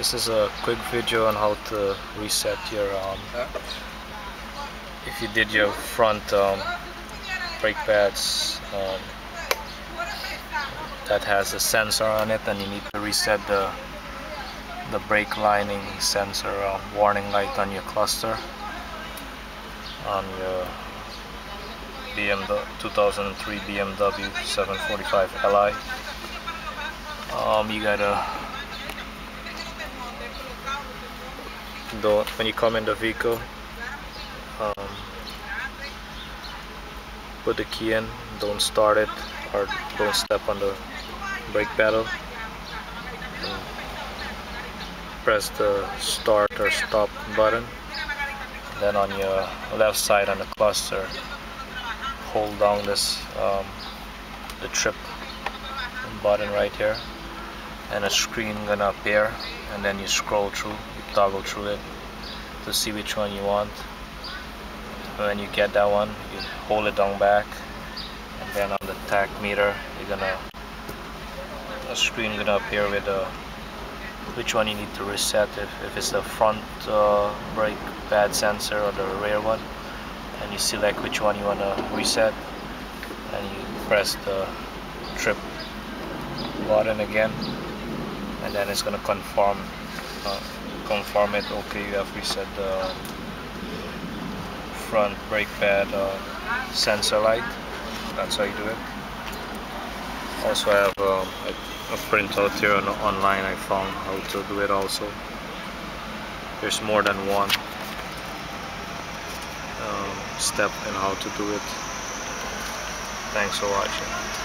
This is a quick video on how to reset your um, if you did your front um, brake pads um, that has a sensor on it and you need to reset the the brake lining sensor um, warning light on your cluster on your BMW 2003 BMW 745 Li um, you gotta don't when you come in the vehicle um, put the key in don't start it or don't step on the brake pedal press the start or stop button then on your left side on the cluster hold down this um, the trip button right here and a screen gonna appear and then you scroll through toggle through it to see which one you want. When you get that one you hold it down back. And then on the tach meter you're gonna a screen gonna appear with uh, which one you need to reset. If, if it's the front uh, brake pad sensor or the rear one and you select which one you want to reset and you press the trip button again. And then it's going to confirm uh, confirm it okay you have reset the front brake pad uh, sensor light. That's how you do it. Also I have um, a, a printout here on, online. I found how to do it also. There's more than one um, step in how to do it. Thanks for watching